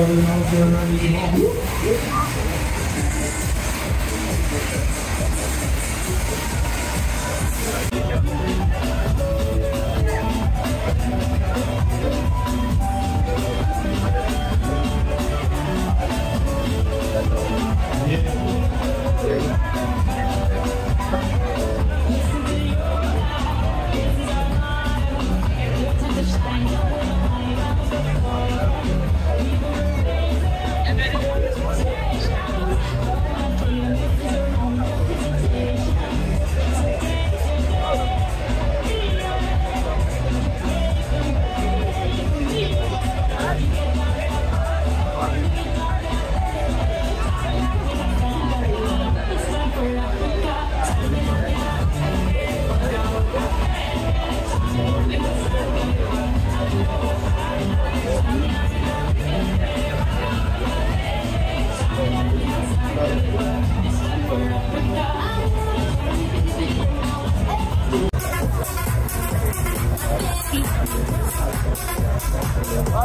everybody knows they're.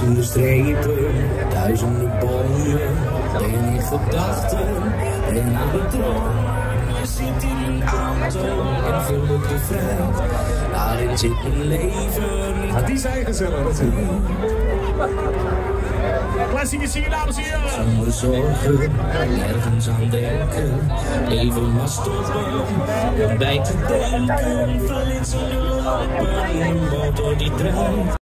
Duizenden strepen, duizenden bomen, ben in gedachten, ben aan de droom. Je zit in een auto en vul het vrij. Daarin zit mijn leven. Ja, die zijn gezellig natuurlijk. Klassieke zingen, dames en heren. Zonder zorgen, nergens aan denken. Even maar stoppen, om bij te denken. Flitsen lopen, motor die draait.